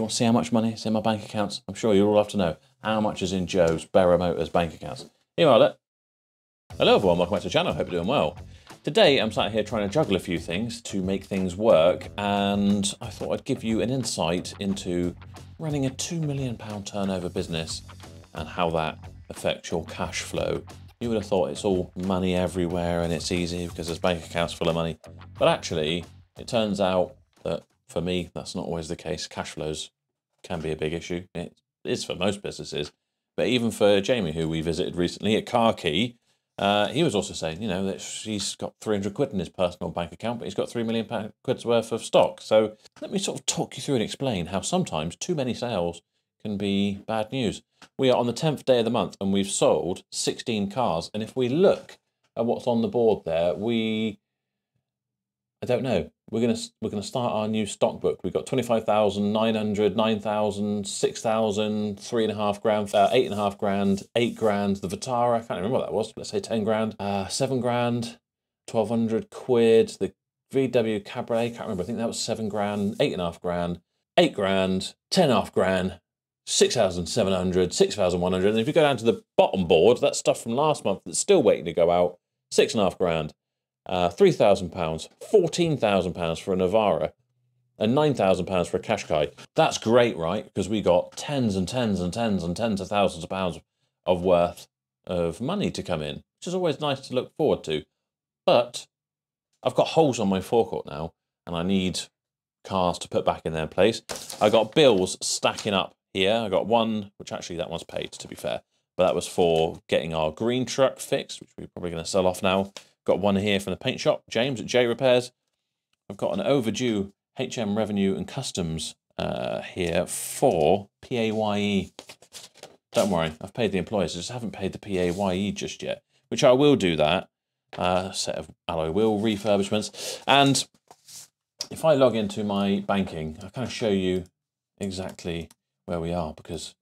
you want to see how much money is in my bank accounts? I'm sure you'll all have to know how much is in Joe's Berrow Motors bank accounts. Are it. Hello everyone, welcome back to the channel, hope you're doing well. Today I'm sat here trying to juggle a few things to make things work and I thought I'd give you an insight into running a £2 million turnover business and how that affects your cash flow. You would have thought it's all money everywhere and it's easy because there's bank accounts full of money. But actually, it turns out that for me, that's not always the case. Cash flows can be a big issue. It is for most businesses. But even for Jamie, who we visited recently at Carkey, uh, he was also saying, you know, that he's got 300 quid in his personal bank account, but he's got 3 million quid's worth of stock. So let me sort of talk you through and explain how sometimes too many sales can be bad news. We are on the 10th day of the month and we've sold 16 cars. And if we look at what's on the board there, we, I don't know, we're going to we're to start our new stock book. We've got 25,900, 9,000, 6,000, three and a half grand, uh, eight and a half grand, eight grand. The Vitara, I can't remember what that was. Let's say 10 grand, uh, seven grand, 1,200 quid. The VW Cabriolet, can't remember. I think that was seven grand, eight and a half grand, eight grand, ten and a half grand, 6,700, 6,100. And if you go down to the bottom board, that's stuff from last month that's still waiting to go out, six and a half grand, uh, £3,000, £14,000 for a Navara, and £9,000 for a Qashqai. That's great, right? Because we got tens and tens and tens and tens of thousands of pounds of worth of money to come in, which is always nice to look forward to. But I've got holes on my forecourt now, and I need cars to put back in their place. I got bills stacking up here. I got one, which actually that one's paid, to be fair. But that was for getting our green truck fixed, which we're probably going to sell off now. Got one here from the paint shop, James at J Repairs. I've got an overdue HM Revenue and Customs uh, here for PAYE. Don't worry, I've paid the employers. I just haven't paid the PAYE just yet, which I will do that. Uh, set of alloy wheel refurbishments. And if I log into my banking, I kind of show you exactly where we are because,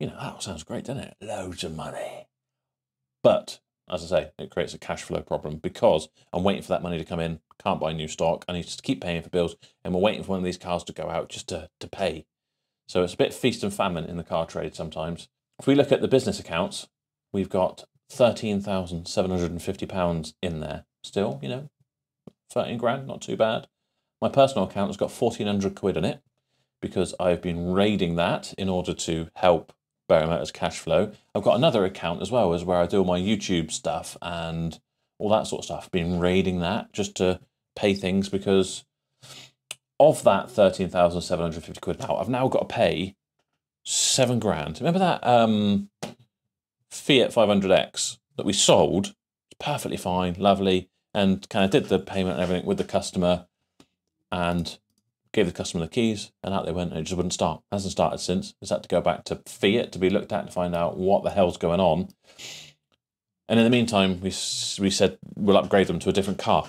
you know, that sounds great, doesn't it? Loads of money. But as I say, it creates a cash flow problem because I'm waiting for that money to come in, can't buy new stock, I need to keep paying for bills, and we're waiting for one of these cars to go out just to, to pay. So it's a bit feast and famine in the car trade sometimes. If we look at the business accounts, we've got £13,750 in there. Still, you know, 13 grand, not too bad. My personal account has got 1400 quid in it because I've been raiding that in order to help Berrow as cash flow. I've got another account as well, as where I do all my YouTube stuff and all that sort of stuff. Been raiding that just to pay things because of that thirteen thousand seven hundred fifty quid now, I've now got to pay seven grand. Remember that um, Fiat 500X that we sold? It's perfectly fine, lovely, and kind of did the payment and everything with the customer, and gave the customer the keys, and out they went, and it just wouldn't start. It hasn't started since. It's had to go back to Fiat to be looked at to find out what the hell's going on. And in the meantime, we, we said we'll upgrade them to a different car.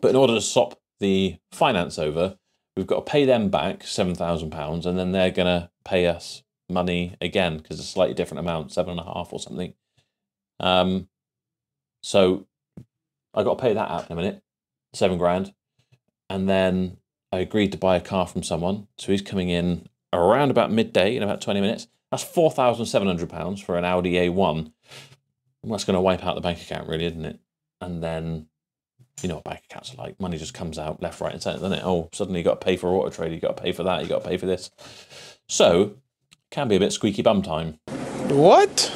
But in order to swap the finance over, we've got to pay them back £7,000, and then they're going to pay us money again because it's a slightly different amount, seven and a half or something. Um, so I got to pay that out in a minute, seven grand. And then I agreed to buy a car from someone. So he's coming in around about midday in about 20 minutes. That's £4,700 for an Audi A1. That's going to wipe out the bank account, really, isn't it? And then, you know what bank accounts are like. Money just comes out left, right, and centre, doesn't it? Oh, suddenly you got to pay for Auto Trader, you got to pay for that, you got to pay for this. So, can be a bit squeaky bum time. What?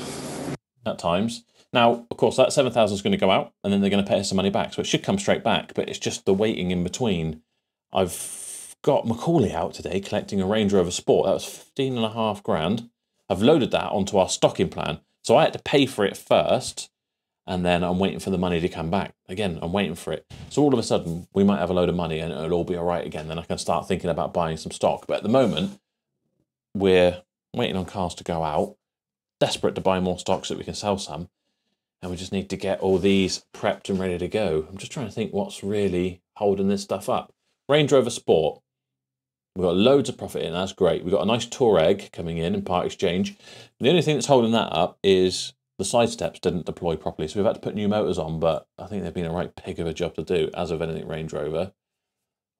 At times. Now, of course, that 7000 is going to go out, and then they're going to pay us some money back. So it should come straight back, but it's just the waiting in between I've got Macaulay out today collecting a Range Rover Sport. That was 15 and a half grand. I've loaded that onto our stocking plan. So I had to pay for it first, and then I'm waiting for the money to come back. Again, I'm waiting for it. So all of a sudden, we might have a load of money and it'll all be all right again. Then I can start thinking about buying some stock. But at the moment, we're waiting on cars to go out, desperate to buy more stocks so that we can sell some. And we just need to get all these prepped and ready to go. I'm just trying to think what's really holding this stuff up. Range Rover Sport. We've got loads of profit in, that's great. We've got a nice Touareg coming in in part exchange. The only thing that's holding that up is the side steps didn't deploy properly. So we've had to put new motors on, but I think they've been a right pig of a job to do, as of anything Range Rover.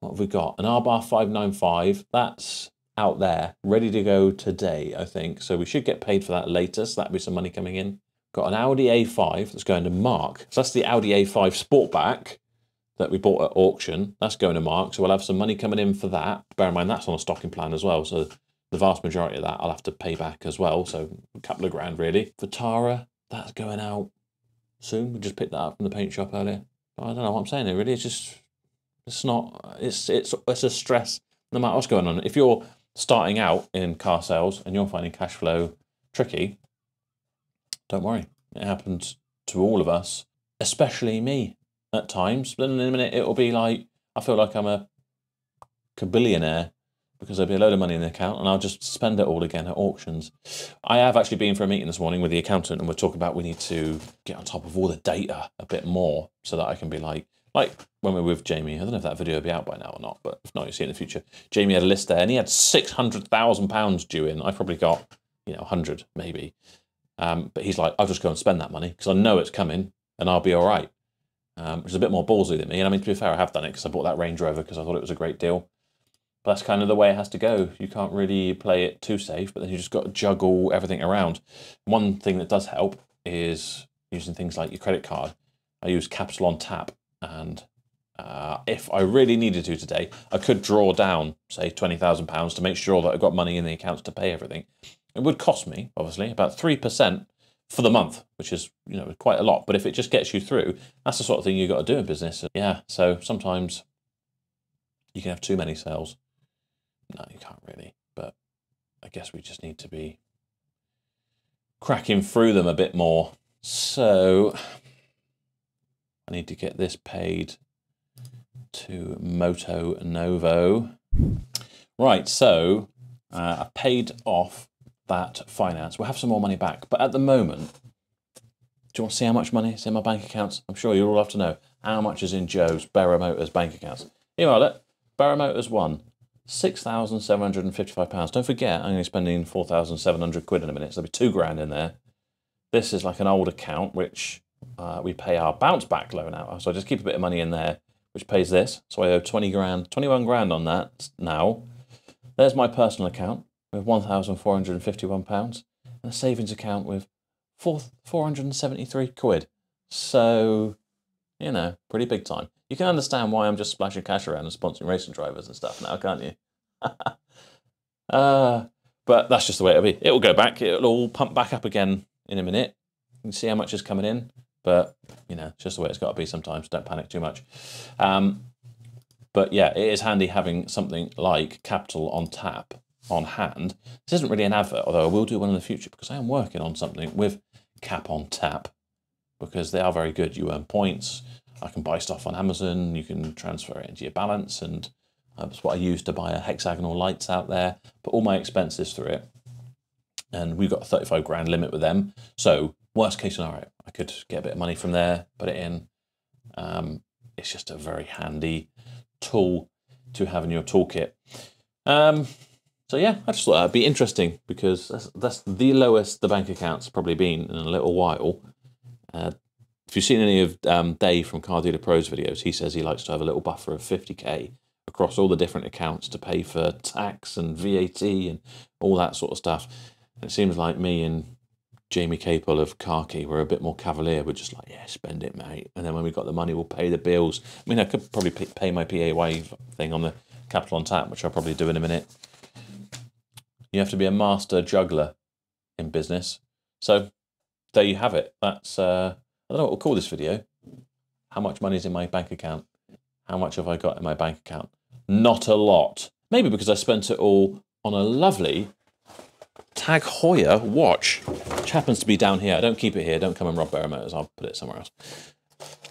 What have we got? An Abarth 595. That's out there, ready to go today, I think. So we should get paid for that later. So that'll be some money coming in. Got an Audi A5 that's going to Mark. So that's the Audi A5 Sportback that we bought at auction. That's going to Mark. So we'll have some money coming in for that. Bear in mind, that's on a stocking plan as well. So the vast majority of that I'll have to pay back as well. So a couple of grand really. Vitara, that's going out soon. We just picked that up from the paint shop earlier. I don't know what I'm saying there really. It's just, it's not, it's, it's, it's a stress no matter what's going on. If you're starting out in car sales and you're finding cash flow tricky, don't worry. It happens to all of us, especially me at times. But then in a minute, it'll be like, I feel like I'm a billionaire because there'll be a load of money in the account and I'll just spend it all again at auctions. I have actually been for a meeting this morning with the accountant and we're talking about we need to get on top of all the data a bit more so that I can be like, like when we are with Jamie, I don't know if that video will be out by now or not, but if not, you'll see it in the future. Jamie had a list there and he had £600,000 due in. I probably got, you know, 100 maybe. Um, but he's like, I'll just go and spend that money because I know it's coming and I'll be all right. Um, which is a bit more ballsy than me. And I mean, to be fair, I have done it because I bought that Range Rover because I thought it was a great deal. But that's kind of the way it has to go. You can't really play it too safe, but then you just got to juggle everything around. One thing that does help is using things like your credit card. I use Capital on Tap and uh, if I really needed to today, I could draw down, say, £20,000 to make sure that I've got money in the accounts to pay everything. It would cost me, obviously, about 3% for the month, which is, you know, quite a lot. But if it just gets you through, that's the sort of thing you've got to do in business. Yeah, so sometimes you can have too many sales. No, you can't really. But I guess we just need to be cracking through them a bit more. So I need to get this paid to MotoNovo. Right, so uh, I paid off that finance. We'll have some more money back, but at the moment, do you want to see how much money is in my bank accounts? I'm sure you'll all have to know how much is in Joe's Berrow Motors bank accounts. Are it. Berrow Motors one, £6,755. Don't forget, I'm only spending 4,700 quid in a minute, so there'll be two grand in there. This is like an old account, which uh, we pay our bounce back loan out. So I just keep a bit of money in there, which pays this. So I owe 20 grand, 21 grand on that now. There's my personal account with £1,451 and a savings account with four, 473 quid. So, you know, pretty big time. You can understand why I'm just splashing cash around and sponsoring racing drivers and stuff now, can't you? uh, but that's just the way it'll be. It'll go back. It'll all pump back up again in a minute. You can see how much is coming in. But, you know, it's just the way it's got to be sometimes. Don't panic too much. Um, but yeah, it is handy having something like Capital on tap on hand. This isn't really an advert, although I will do one in the future because I am working on something with Cap on tap because they are very good. You earn points. I can buy stuff on Amazon. You can transfer it into your balance, and uh, that's what I use to buy a hexagonal lights out there. Put all my expenses through it, and we've got a 35 grand limit with them. So worst case scenario, I could get a bit of money from there, put it in. Um, it's just a very handy tool to have in your toolkit. Um, so yeah, I just thought that'd be interesting because that's, that's the lowest the bank account's probably been in a little while. Uh, if you've seen any of um, Dave from Car Dealer Pros videos, he says he likes to have a little buffer of 50k across all the different accounts to pay for tax and VAT and all that sort of stuff. And it seems like me and Jamie Capel of Carkey were a bit more cavalier. We're just like, yeah, spend it, mate. And then when we got the money, we'll pay the bills. I mean, I could probably pay my PAY thing on the capital on tap, which I'll probably do in a minute. You have to be a master juggler in business. So there you have it. That's, uh, I don't know what we'll call this video. How much money is in my bank account? How much have I got in my bank account? Not a lot. Maybe because I spent it all on a lovely Tag Heuer watch, which happens to be down here. I don't keep it here. Don't come and rob Berrow Motors. I'll put it somewhere else.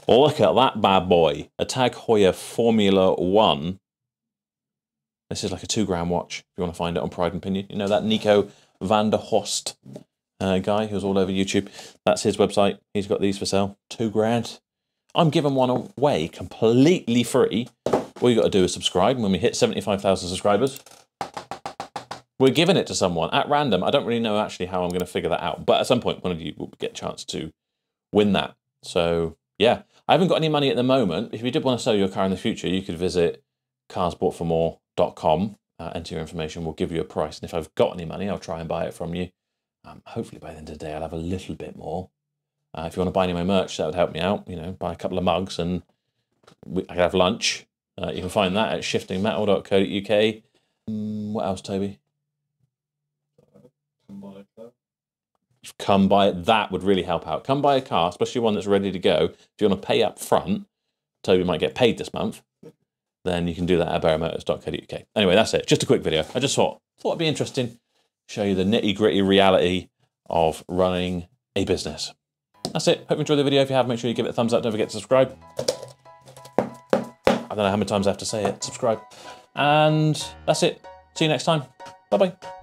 Look at that bad boy. A Tag Heuer Formula One. This is like a two gram watch. If you want to find it on Pride and Pinion. You know that Nico van der Horst uh, guy who's all over YouTube. That's his website. He's got these for sale. Two grand. I'm giving one away completely free. All you got to do is subscribe. And When we hit 75,000 subscribers, we're giving it to someone at random. I don't really know actually how I'm going to figure that out, but at some point, one of you will get a chance to win that. So, yeah, I haven't got any money at the moment. If you did want to sell your car in the future, you could visit carsboughtformore.com uh, enter your information, we'll give you a price. And if I've got any money, I'll try and buy it from you. Um, hopefully by the end of the day, I'll have a little bit more. Uh, if you want to buy any of my merch, that would help me out. You know, buy a couple of mugs and we, I could have lunch. Uh, you can find that at shiftingmetal.co.uk. Um, what else, Toby? Come buy it. That would really help out. Come buy a car, especially one that's ready to go. If you want to pay up front, Toby might get paid this month. Then you can do that at berrowmotors.co.uk. Anyway, that's it. Just a quick video. I just thought thought it'd be interesting. Show you the nitty gritty reality of running a business. That's it. Hope you enjoyed the video. If you have, make sure you give it a thumbs up. Don't forget to subscribe. I don't know how many times I have to say it. Subscribe. And that's it. See you next time. Bye bye.